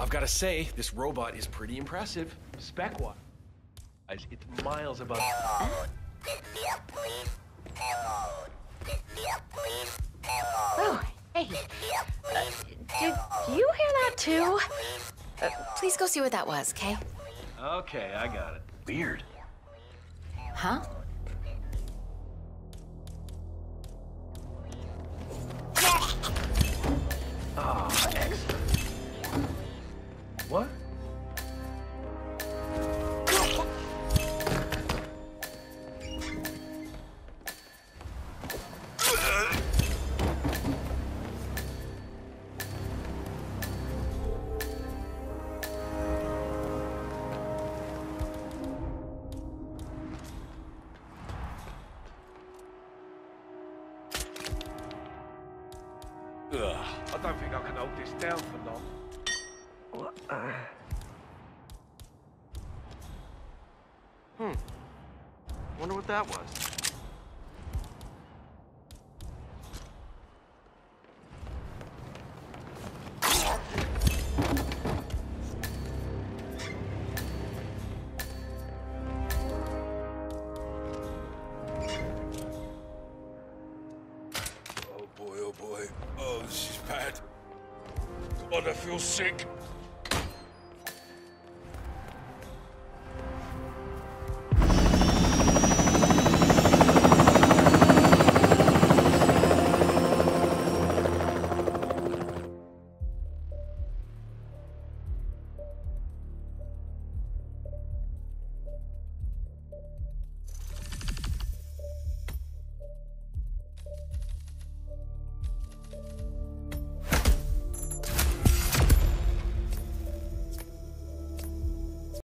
I've got to say, this robot is pretty impressive. Spec-wise, it's miles above... Hello. Pick me up, please. Hello. Pick me up, please. Hello. Oh, hey. Pick me up, please. Did you hear that too? Uh, please go see what that was, okay? Okay, I got it. Weird. Huh? What? Ugh, I don't think I can hold this down for long. Hmm. Wonder what that was. Oh boy, oh boy. Oh, this is bad. God, I feel sick.